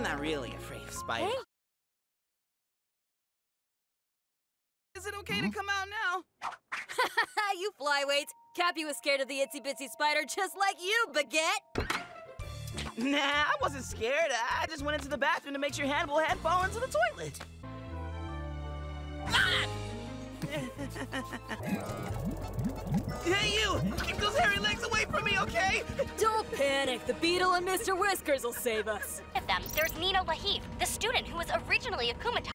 I'm not really afraid of spiders. Hey. Is it okay to come out now? you flyweights. Cappy was scared of the itsy bitsy spider just like you, Baguette. Nah, I wasn't scared. I just went into the bathroom to make sure Hannibal had fallen into the toilet. Ah! hey, you! Keep those hairy legs away from me, okay? Don't Panic! The Beetle and Mr. Whiskers will save us! Of them, there's Nino Lahiffe, the student who was originally a Kumite.